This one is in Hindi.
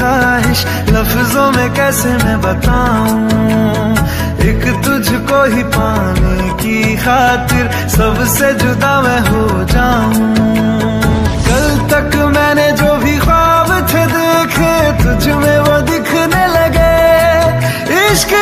ख्वाहिश, लफ्जों में कैसे मैं बताऊँ? एक तुझको ही पाने की खातिर सबसे जुदा मैं हो जाऊँ। कल तक मैंने जो भी ख्वाब थे देखे, तुझ में वो दिखने लगे। इश्क